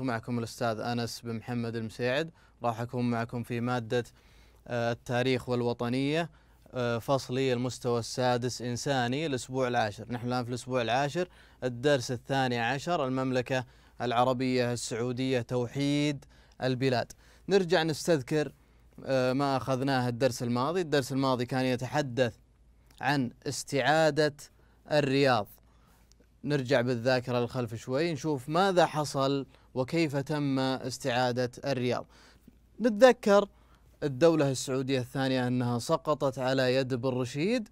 معكم الأستاذ أنس بن محمد المسيعد راح أكون معكم في مادة آه، التاريخ والوطنية آه، فصلي المستوى السادس إنساني الأسبوع العاشر. نحن الآن في الأسبوع العاشر الدرس الثاني عشر المملكة العربية السعودية توحيد البلاد. نرجع نستذكر آه، ما أخذناه الدرس الماضي. الدرس الماضي كان يتحدث عن استعادة الرياض. نرجع بالذاكرة للخلف شوي نشوف ماذا حصل وكيف تم استعادة الرياض. نتذكر الدولة السعودية الثانية أنها سقطت على يد بن رشيد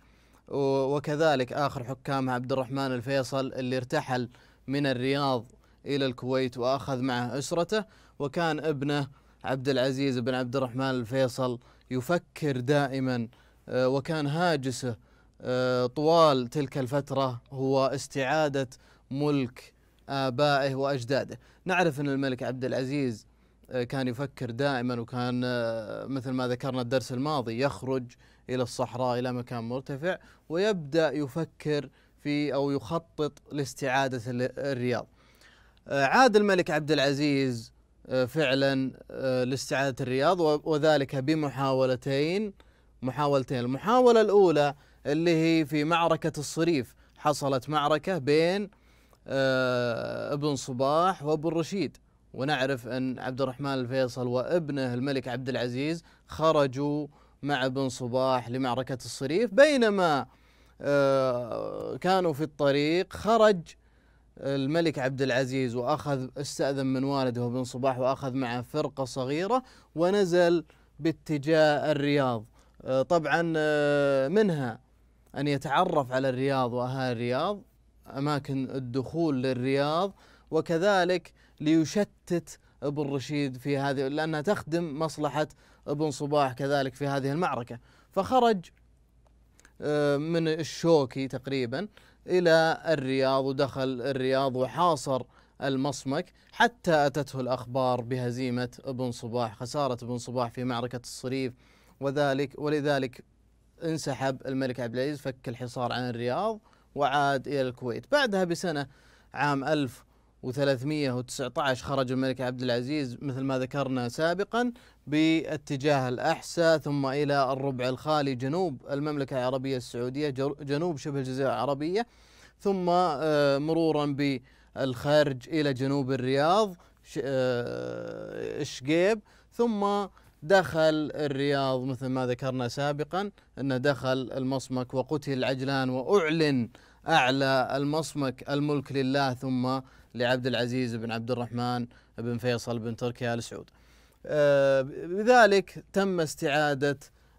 وكذلك آخر حكامها عبد الرحمن الفيصل اللي ارتحل من الرياض إلى الكويت وأخذ معه أسرته. وكان ابنه عبد العزيز بن عبد الرحمن الفيصل يفكر دائما آه، وكان هاجسه آه، طوال تلك الفترة هو استعادة ملك آبائه وأجداده. نعرف أن الملك عبد العزيز آه، كان يفكر دائما وكان آه، مثل ما ذكرنا الدرس الماضي يخرج إلى الصحراء إلى مكان مرتفع ويبدأ يفكر في أو يخطط لاستعادة الرياض. عاد الملك عبد العزيز فعلا لاستعادة الرياض وذلك بمحاولتين محاولتين. المحاولة الأولى اللي هي في معركة الصريف. حصلت معركة بين آه، ابن صباح وابن رشيد ونعرف أن عبد الرحمن الفيصل وابنه الملك عبد العزيز خرجوا مع ابن صباح لمعركة الصريف بينما آه، كانوا في الطريق خرج الملك عبد العزيز وأخذ استأذن من والده ابن صباح وأخذ معه فرقة صغيرة ونزل باتجاه الرياض. آه، طبعا منها أن يتعرف على الرياض وأهالي الرياض. أماكن الدخول للرياض وكذلك ليشتت ابن رشيد في هذه لأنها تخدم مصلحة ابن صباح كذلك في هذه المعركة. فخرج آه، من الشوكي تقريبا إلى الرياض ودخل الرياض وحاصر المصمك حتى أتته الأخبار بهزيمة ابن صباح خسارة ابن صباح في معركة الصريف وذلك ولذلك انسحب الملك عبد العزيز فك الحصار عن الرياض. وعاد إلى الكويت. بعدها بسنة عام 1319 خرج الملك عبد العزيز مثل ما ذكرنا سابقا باتجاه الأحساء ثم إلى الربع الخالي جنوب المملكة العربية السعودية جنوب شبه الجزيرة العربية ثم آه، مرورا بالخرج إلى جنوب الرياض آه، ثم دخل الرياض مثل ما ذكرنا سابقا انه دخل المصمك وقتل العجلان وأعلن أعلى المصمك الملك لله ثم لعبد العزيز بن عبد الرحمن بن فيصل بن تركي آل سعود. آه، بذلك تم استعادة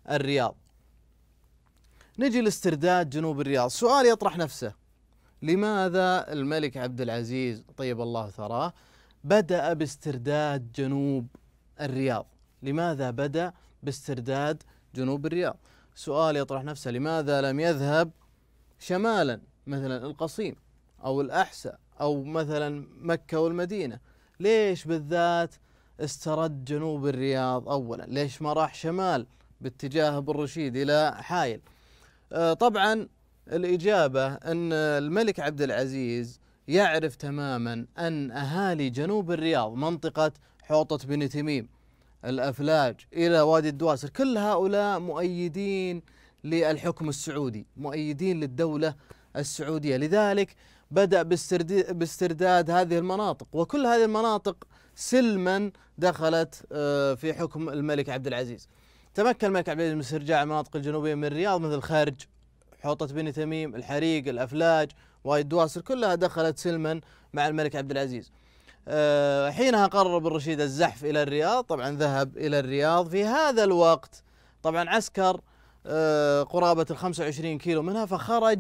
الرياض. نجي لاسترداد جنوب الرياض، سؤال يطرح نفسه لماذا الملك عبد العزيز طيب الله ثراه بدأ باسترداد جنوب الرياض؟ لماذا بدأ باسترداد جنوب الرياض؟ سؤال يطرح نفسه لماذا لم يذهب شمالا مثلا القصيم أو الأحساء أو مثلا مكة والمدينة؟ ليش بالذات استرد جنوب الرياض أولا؟ ليش ما راح شمال باتجاه أبو الرشيد إلى حايل؟ آه طبعا الإجابة أن الملك عبد العزيز يعرف تماما أن أهالي جنوب الرياض منطقة حوطة بن تميم. الأفلاج إلى وادي الدواسر. كل هؤلاء مؤيدين للحكم السعودي مؤيدين للدولة السعودية. لذلك بدأ باسترداد هذه المناطق وكل هذه المناطق سلما دخلت آه، في حكم الملك عبد العزيز. تمكن الملك عبد العزيز من استرجاع المناطق الجنوبية من الرياض مثل خرج حوطة بني تميم الحريق الأفلاج وادي الدواسر. كلها دخلت سلما مع الملك عبد العزيز. حينها قرر ابن رشيد الزحف إلى الرياض. طبعا ذهب إلى الرياض في هذا الوقت. طبعا عسكر آه، قرابة ال 25 كيلو منها فخرج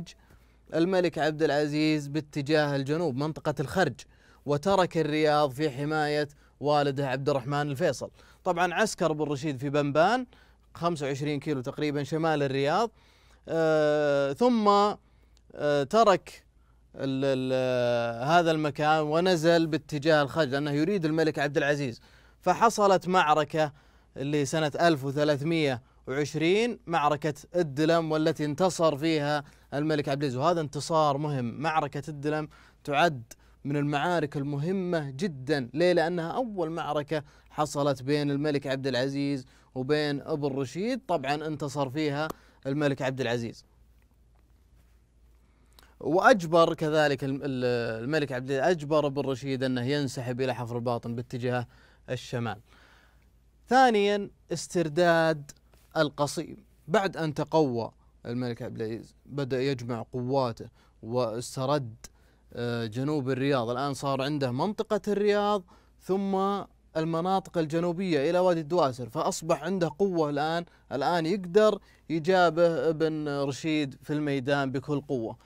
الملك عبد العزيز باتجاه الجنوب منطقة الخرج وترك الرياض في حماية والده عبد الرحمن الفيصل. طبعا عسكر ابن رشيد في بنبان 25 كيلو تقريبا شمال الرياض. آه ثم آه ترك هذا المكان ونزل باتجاه الخرج لأنه يريد الملك عبد العزيز. فحصلت معركة اللي سنة 1320 معركة الدلم والتي انتصر فيها الملك عبد العزيز. وهذا انتصار مهم. معركة الدلم تعد من المعارك المهمة جدا. ليه؟ لأنها أول معركة حصلت بين الملك عبد العزيز وبين أبو الرشيد. طبعا انتصر فيها الملك عبد العزيز. وأجبر كذلك الملك عبد أجبر ابو الرشيد أنه ينسحب إلى حفر الباطن باتجاه الشمال. ثانيا استرداد القصيم بعد أن تقوى الملك عبد العزيز بدأ يجمع قواته واسترد آه، جنوب الرياض الآن صار عنده منطقة الرياض ثم المناطق الجنوبية إلى وادي الدواسر فأصبح عنده قوة الآن الآن يقدر يجابه ابن رشيد في الميدان بكل قوة.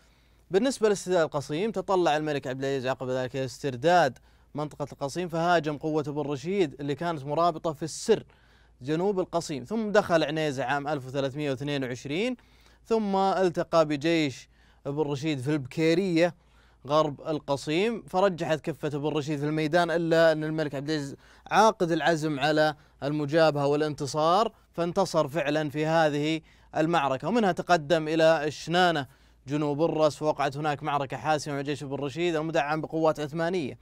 بالنسبة لاسترداد القصيم تطلع الملك عبد العزيز عقب ذلك استرداد منطقة القصيم فهاجم قوة أبو الرشيد اللي كانت مرابطة في السر جنوب القصيم. ثم دخل عنيزة عام 1322 ثم التقى بجيش أبو الرشيد في البكيرية غرب القصيم فرجحت كفة أبو الرشيد في الميدان إلا أن الملك عبد العزيز عاقد العزم على المجابهة والانتصار فانتصر فعلا في هذه المعركة ومنها تقدم إلى الشنانة جنوب الرس ووقعت هناك معركة حاسمة مع جيش ابن الرشيد المدعم بقوات عثمانية.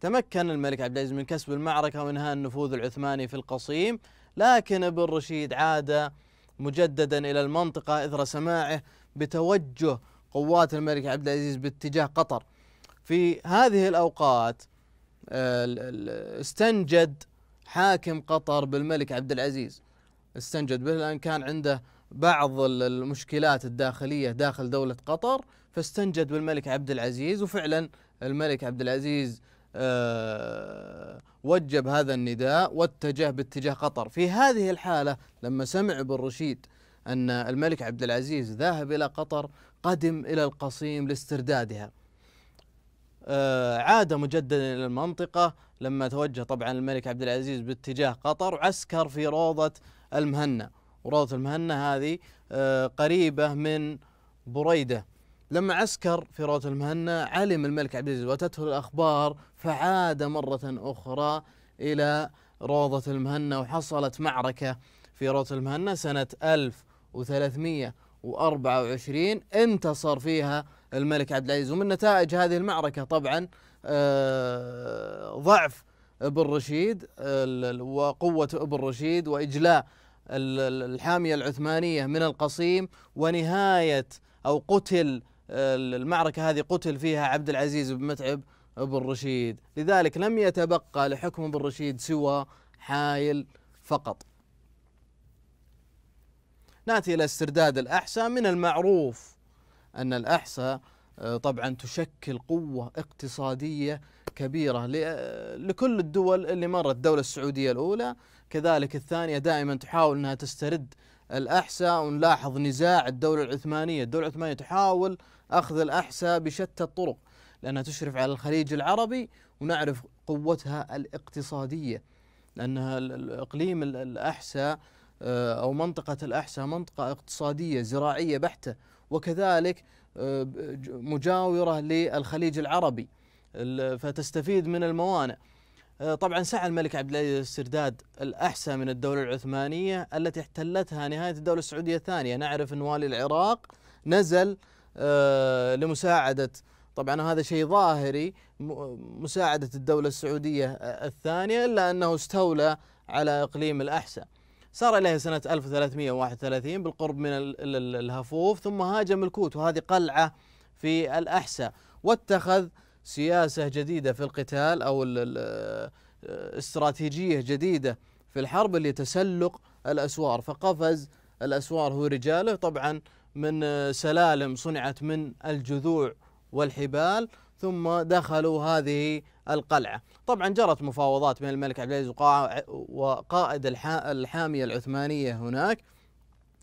تمكن الملك عبد العزيز من كسب المعركة وانهاء النفوذ العثماني في القصيم لكن ابن رشيد عاد مجددا إلى المنطقة إثر سماعه بتوجه قوات الملك عبد العزيز باتجاه قطر. في هذه الأوقات استنجد حاكم قطر بالملك عبد العزيز. استنجد به لأن كان عنده بعض المشكلات الداخلية داخل دولة قطر فاستنجد بالملك عبد العزيز وفعلا الملك عبد العزيز أه وجب هذا النداء واتجه باتجاه قطر. في هذه الحالة لما سمع ابن رشيد أن الملك عبد العزيز ذاهب إلى قطر قدم إلى القصيم لاستردادها. أه عاد مجددا إلى المنطقة لما توجه طبعا الملك عبد العزيز باتجاه قطر وعسكر في روضة المهنا وروضة المهنة هذه آه، قريبة من بريدة. لما عسكر في روضة المهنة علم الملك عبد العزيز واتته الأخبار فعاد مرة أخرى إلى روضة المهنة وحصلت معركة في روضة المهنة سنة 1324 انتصر فيها الملك عبد العزيز. ومن نتائج هذه المعركة طبعا آه، ضعف ابن رشيد وقوة ابن رشيد وإجلاء الحامية العثمانية من القصيم ونهاية أو قتل المعركة هذه قتل فيها عبد العزيز بن متعب بن رشيد. لذلك لم يتبقى لحكم بن رشيد سوى حايل فقط. نأتي إلى استرداد الأحساء. من المعروف أن الأحساء آه، طبعا تشكل قوة اقتصادية كبيرة لكل الدول اللي مرت. الدولة السعودية الأولى كذلك الثانية دائما تحاول أنها تسترد الأحساء. ونلاحظ نزاع الدولة العثمانية. الدولة العثمانية تحاول أخذ الأحساء بشتى الطرق لأنها تشرف على الخليج العربي ونعرف قوتها الاقتصادية لأنها الإقليم الأحساء آه، أو منطقة الأحساء منطقة اقتصادية زراعية بحتة وكذلك آه، مجاورة للخليج العربي. فتستفيد من الموانئ. آه، طبعا سعى الملك عبد العزيز استرداد الأحسى من الدولة العثمانية التي احتلتها نهاية الدولة السعودية الثانية. نعرف أن والي العراق نزل آه، لمساعدة طبعا هذا شيء ظاهري مساعدة الدولة السعودية الثانية إلا أنه استولى على إقليم الأحسى صار إليه سنة 1331 بالقرب من الهفوف ثم هاجم الكوت وهذه قلعة في الأحسى واتخذ سياسة جديدة في القتال أو استراتيجية جديدة في الحرب اللي تسلق الأسوار. فقفز الأسوار هو رجاله. طبعا من سلالم صنعت من الجذوع والحبال ثم دخلوا هذه القلعة. طبعا جرت مفاوضات بين الملك عبد العزيز وقائد الحامية العثمانية هناك.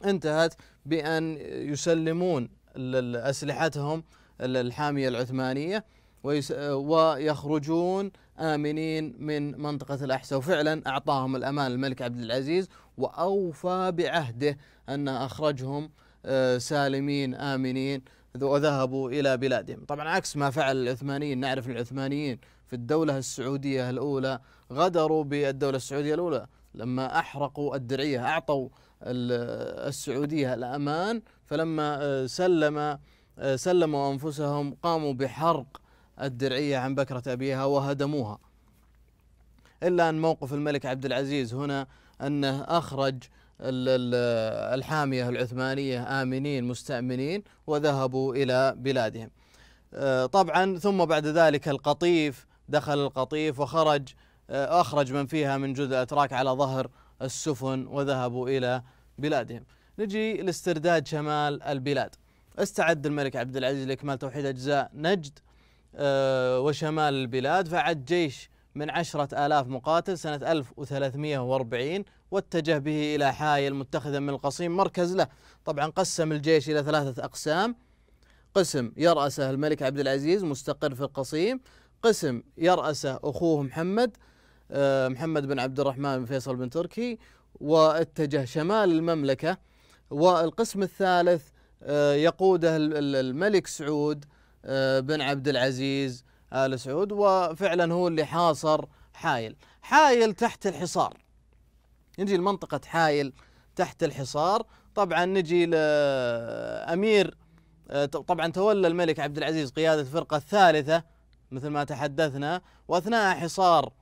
انتهت بأن يسلمون أسلحتهم الحامية العثمانية. ويخرجون آمنين من منطقة الأحساء. وفعلا أعطاهم الأمان الملك عبد العزيز وأوفى بعهده أن أخرجهم آه، سالمين آمنين وذهبوا إلى بلادهم. طبعا عكس ما فعل العثمانيين. نعرف العثمانيين في الدولة السعودية الأولى غدروا بالدولة السعودية الأولى لما أحرقوا الدرعية أعطوا السعودية الأمان. فلما آه، سلم آه، سلموا أنفسهم قاموا بحرق الدرعية عن بكرة أبيها وهدموها. إلا أن موقف الملك عبد العزيز هنا أنه أخرج الحامية العثمانية آمنين مستأمنين وذهبوا إلى بلادهم. آه، طبعا ثم بعد ذلك القطيف دخل القطيف وخرج آه، أخرج من فيها من جزء الأتراك على ظهر السفن وذهبوا إلى بلادهم. نجي لاسترداد شمال البلاد. استعد الملك عبد العزيز لإكمال توحيد أجزاء نجد. وشمال البلاد. فعد جيش من عشرة آلاف مقاتل سنة 1340 واتجه به إلى حايل متخذا من القصيم مركز له. طبعا قسم الجيش إلى ثلاثة أقسام. قسم يرأسه الملك عبد العزيز مستقر في القصيم. قسم يرأسه أخوه محمد آه، محمد بن عبد الرحمن بن فيصل بن تركي واتجه شمال المملكة. والقسم الثالث آه، يقوده الملك سعود. آه، بن عبد العزيز آل سعود وفعلا هو اللي حاصر حايل. حايل تحت الحصار. نجي لمنطقة حايل تحت الحصار. طبعا نجي لأمير آه، طبعا تولى الملك عبد العزيز قيادة الفرقة الثالثة مثل ما تحدثنا. وأثناء حصار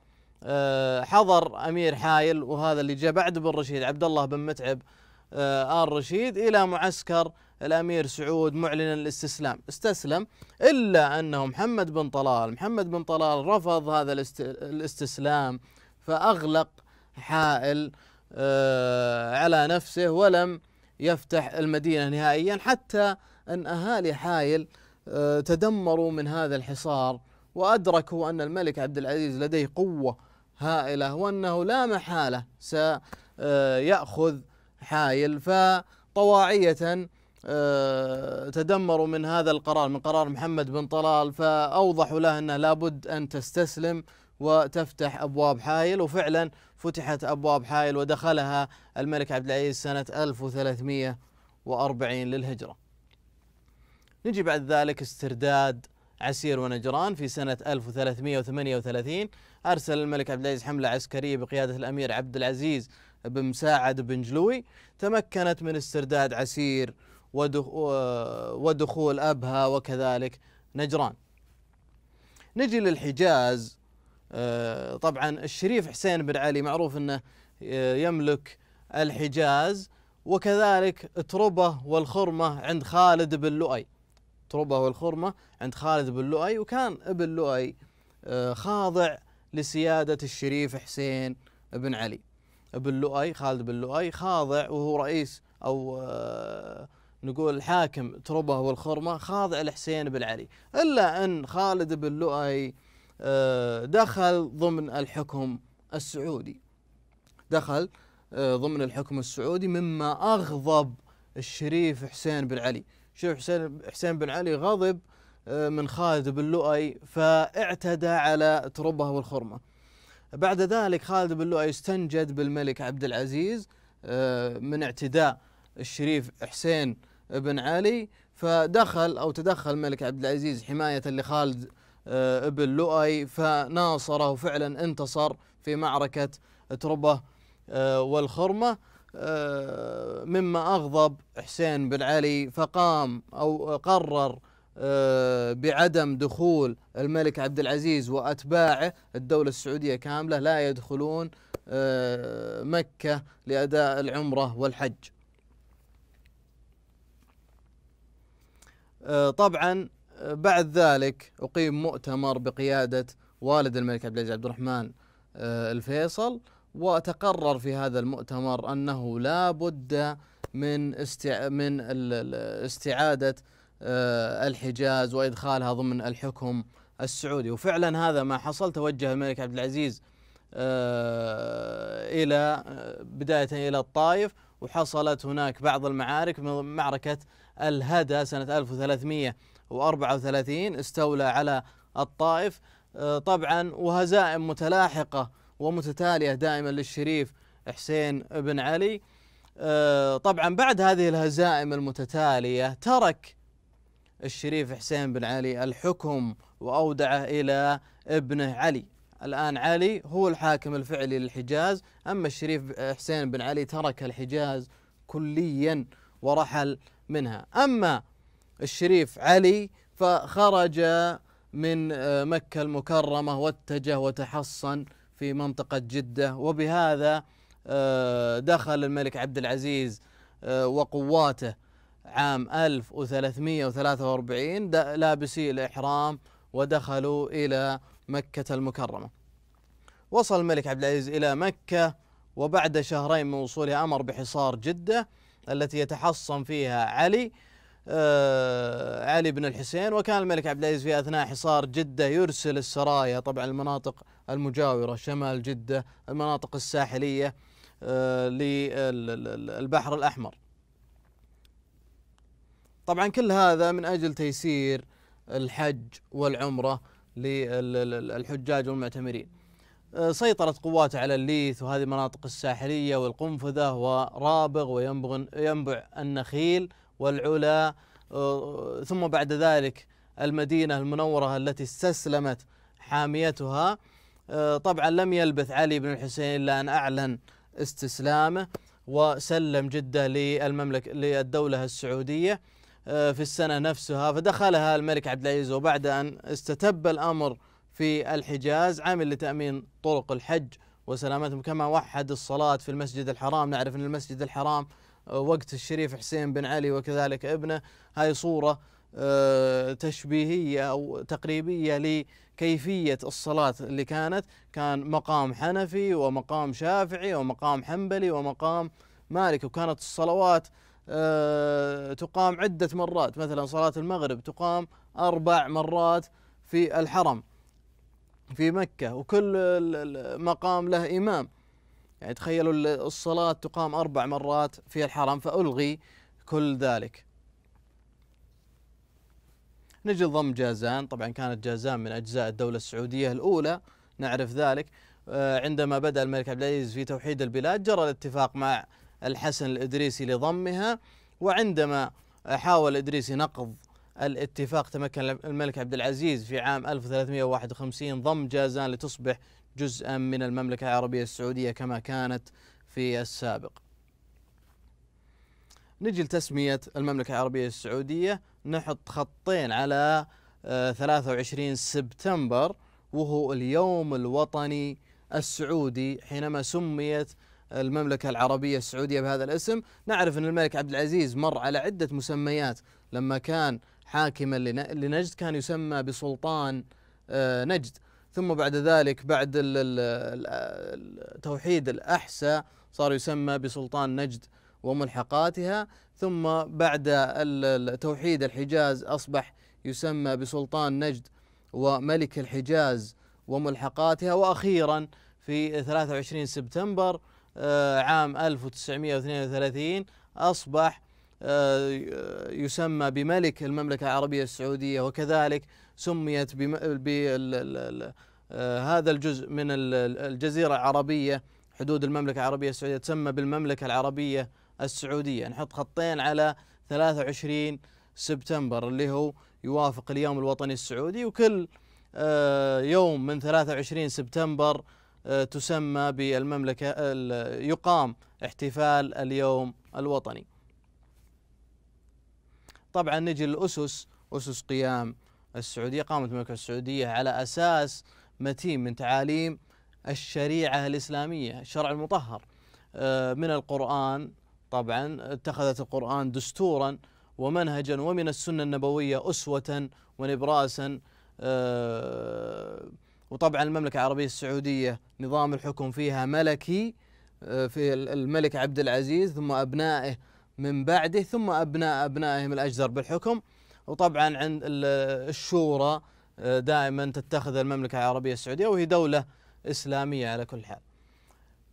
آه، حضر أمير حايل وهذا اللي جاء بعد بن رشيد عبد الله بن متعب آه، آل رشيد إلى معسكر الأمير سعود معلنا الاستسلام. استسلم إلا أنه محمد بن طلال. محمد بن طلال رفض هذا الاستسلام فأغلق حائل آه، على نفسه ولم يفتح المدينة نهائيا حتى أن أهالي حائل آه، تدمروا من هذا الحصار وأدركوا أن الملك عبد العزيز لديه قوة هائلة وأنه لا محالة سيأخذ حايل فطواعية آه، تدمروا من هذا القرار من قرار محمد بن طلال فأوضحوا له أنه لابد أن تستسلم وتفتح أبواب حايل وفعلا فتحت أبواب حايل ودخلها الملك عبد العزيز سنة 1340 للهجرة. نجي بعد ذلك استرداد عسير ونجران في سنة 1338 أرسل الملك عبد العزيز حملة عسكرية بقيادة الأمير عبد العزيز بن مساعد بن جلوي. تمكنت من استرداد عسير ودخول أبها وكذلك نجران. نجي للحجاز. آه، طبعا الشريف حسين بن علي معروف أنه آه، يملك الحجاز وكذلك تربة والخرمة عند خالد بن لؤي. تربة والخرمة عند خالد بن لؤي وكان ابن لؤي آه، خاضع لسيادة الشريف حسين بن علي. ابن لؤي خالد بن لؤي خاضع وهو رئيس أو نقول الحاكم تربه والخرمة خاضع لحسين بن علي إلا أن خالد بن لؤي آه، دخل ضمن الحكم السعودي. دخل آه، ضمن الحكم السعودي مما أغضب الشريف حسين بن علي. شوف حسين حسين بن علي غضب آه، من خالد بن لؤي فاعتدى على تربه والخرمة. بعد ذلك خالد بن لؤي استنجد بالملك عبد العزيز من اعتداء الشريف حسين بن علي فدخل أو تدخل الملك عبد العزيز حماية لخالد آه، ابن لؤي فناصره فعلا انتصر في معركة تربة آه، والخرمة آه، مما أغضب حسين بن علي فقام أو قرر بعدم دخول الملك عبد العزيز وأتباعه الدولة السعودية كاملة لا يدخلون مكة لأداء العمرة والحج. طبعا آه، بعد ذلك أقيم مؤتمر بقيادة والد الملك عبد العزيز عبد الرحمن آه، الفيصل وتقرر في هذا المؤتمر أنه لا بد من من استعادة الحجاز وإدخالها ضمن الحكم السعودي. وفعلا هذا ما حصل توجه الملك عبد العزيز إلى بداية إلى الطائف وحصلت هناك بعض المعارك معركة الهدى سنة 1334 استولى على الطائف. آه، طبعا وهزائم متلاحقة ومتتالية دائما للشريف حسين بن علي. آه، طبعا بعد هذه الهزائم المتتالية ترك الشريف حسين بن علي الحكم وأودعه إلى ابنه علي. الآن علي هو الحاكم الفعلي للحجاز. أما الشريف حسين بن علي ترك الحجاز كليا ورحل منها. أما الشريف علي فخرج من آه، مكة المكرمة واتجه وتحصن في منطقة جدة وبهذا آه، دخل الملك عبد العزيز آه، وقواته عام 1343 لابسي الإحرام ودخلوا إلى مكة المكرمة. وصل الملك عبد العزيز إلى مكة وبعد شهرين من وصوله أمر بحصار جدة التي يتحصن فيها علي آه علي بن الحسين وكان الملك عبد العزيز في أثناء حصار جدة يرسل السرايا طبعا المناطق المجاورة شمال جدة المناطق الساحلية آه للبحر الأحمر. طبعا كل هذا من أجل تيسير الحج والعمرة للحجاج والمعتمرين. آه سيطرت قواته على الليث وهذه المناطق الساحلية والقنفذة ورابغ وينبع النخيل والعلا آه، ثم بعد ذلك المدينة المنورة التي استسلمت حاميتها. آه، طبعا لم يلبث علي بن الحسين إلا أن أعلن استسلامه وسلم جدة للمملكة للدولة السعودية في السنة نفسها. فدخلها الملك عبد العزيز وبعد أن استتب الأمر في الحجاز. عمل لتأمين طرق الحج وسلامتهم. كما وحد الصلاة في المسجد الحرام. نعرف أن المسجد الحرام وقت الشريف حسين بن علي وكذلك ابنه. هاي صورة آه، تشبيهية أو تقريبية لكيفية الصلاة اللي كانت. كان مقام حنفي ومقام شافعي ومقام حنبلي ومقام مالك. وكانت الصلوات آه، تقام عدة مرات. مثلا صلاة المغرب تقام أربع مرات في الحرم. في مكة وكل مقام له إمام. يعني تخيلوا الصلاة تقام أربع مرات في الحرم فألغي كل ذلك. نجي ضم جازان طبعا كانت جازان من أجزاء الدولة السعودية الأولى نعرف ذلك. آه، عندما بدأ الملك عبد العزيز في توحيد البلاد جرى الاتفاق مع الحسن الإدريسي لضمها وعندما حاول الإدريسي نقض الاتفاق تمكن الملك عبد العزيز في عام 1351 ضم جازان لتصبح جزءا من المملكة العربية السعودية كما كانت في السابق. نجي لتسمية المملكة العربية السعودية. نحط خطين على 23 آه، سبتمبر وهو اليوم الوطني السعودي حينما سميت المملكة العربية السعودية بهذا الاسم. نعرف أن الملك عبد العزيز مر على عدة مسميات لما كان حاكما لنجد كان يسمى بسلطان آه، نجد. ثم بعد ذلك بعد توحيد الأحساء صار يسمى بسلطان نجد وملحقاتها. ثم بعد توحيد الحجاز أصبح يسمى بسلطان نجد وملك الحجاز وملحقاتها. وأخيرا في 23 سبتمبر آه، عام 1932 أصبح يسمى بملك المملكة العربية السعودية وكذلك سميت آه، هذا الجزء من الجزيرة العربية حدود المملكة العربية السعودية تسمى بالمملكة العربية السعودية. نحط خطين على 23 سبتمبر اللي هو يوافق اليوم الوطني السعودي وكل آه، يوم من 23 سبتمبر آه، تسمى بالمملكة يقام احتفال اليوم الوطني. طبعا نجي للأسس أسس قيام السعودية قامت المملكة السعودية على أساس متين من تعاليم الشريعة الإسلامية الشرع المطهر. آه، من القرآن طبعا اتخذت القرآن دستورا ومنهجا ومن السنة النبوية أسوة ونبراسا. آه، وطبعا المملكة العربية السعودية نظام الحكم فيها ملكي آه، في الملك عبد العزيز ثم أبنائه من بعده ثم أبناء أبنائهم الأجدر بالحكم. وطبعا عند الشورى آه، دائما تتخذ المملكة العربية السعودية وهي دولة إسلامية على كل حال.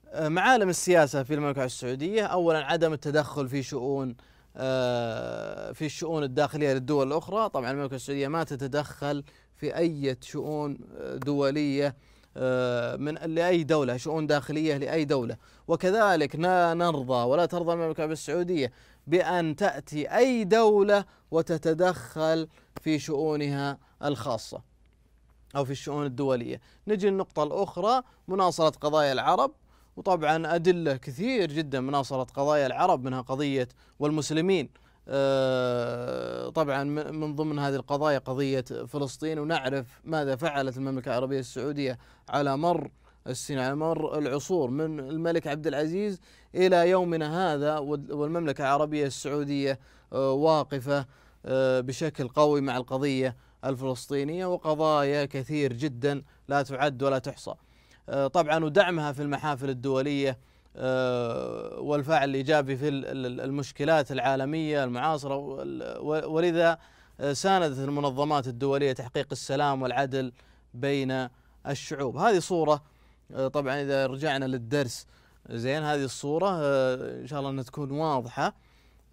آه، معالم السياسة في المملكة السعودية أولا عدم التدخل في شؤون آه، في الشؤون الداخلية للدول الأخرى. طبعا المملكة السعودية ما تتدخل في أي شؤون دولية من لأي دولة شؤون داخلية لأي دولة. وكذلك لا نرضى ولا ترضى المملكة السعودية بأن تأتي أي دولة وتتدخل في شؤونها الخاصة أو في الشؤون الدولية. نجي النقطة الأخرى مناصرة قضايا العرب. وطبعا أدلة كثير جدا مناصرة قضايا العرب منها قضية والمسلمين. آه، طبعا من ضمن هذه القضايا قضية فلسطين ونعرف ماذا فعلت المملكة العربية السعودية على مر السنين على مر العصور من الملك عبد العزيز إلى يومنا هذا والمملكة العربية السعودية آه، واقفة آه، بشكل قوي مع القضية الفلسطينية وقضايا كثير جدا لا تعد ولا تحصى. طبعا ودعمها في المحافل الدولية آه، والفاعل الإيجابي في المشكلات العالمية المعاصرة ولذا آه، ساندت المنظمات الدولية تحقيق السلام والعدل بين الشعوب. هذه صورة آه، طبعا إذا رجعنا للدرس زين هذه الصورة إن شاء الله إنها تكون واضحة.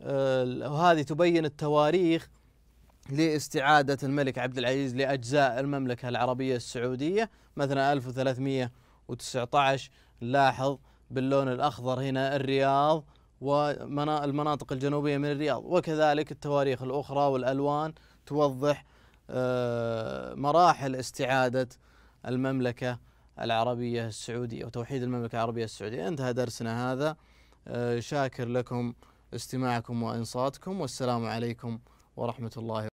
وهذه تبين التواريخ لاستعادة الملك عبد العزيز لأجزاء المملكة العربية السعودية. مثلا 1319 لاحظ باللون الأخضر هنا الرياض والمناطق الجنوبية من الرياض. وكذلك التواريخ الأخرى والألوان توضح آه، مراحل استعادة المملكة العربية السعودية وتوحيد المملكة العربية السعودية. انتهى درسنا هذا. آه، شاكر لكم استماعكم وإنصاتكم. والسلام عليكم ورحمة الله